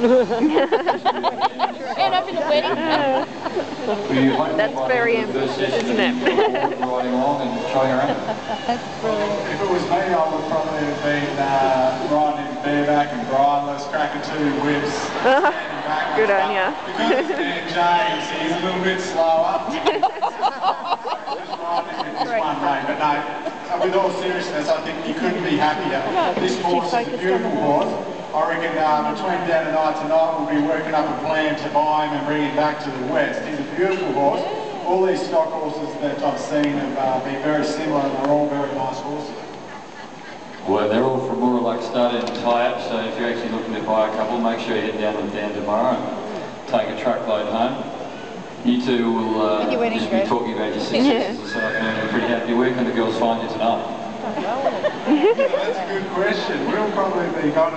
And up in the wedding. That's very ambitious, isn't it? Riding along and showing around. If it was me, I would probably have been uh, riding in bareback and bridleless, cracking two whips. Good on ya. Because it's Dan James, he's a little bit slower. Just riding him in this one day, but no, with all seriousness, I think you couldn't be happier. This horse is a beautiful horse. I reckon uh, between Dan and I tonight we'll be working up a plan to buy him and bring him back to the west. He's a beautiful horse. All these stock horses that I've seen have uh, been very similar and they're all very nice horses. Well, they're all from Mooraluk started in tie-up, so if you're actually looking to buy a couple, make sure you head down with Dan tomorrow and take a truckload home. You two will uh, And your wedding just be dress. talking about your successes this afternoon. I'm pretty happy. Where can the girls find you tonight? That's a good question. We'll probably be going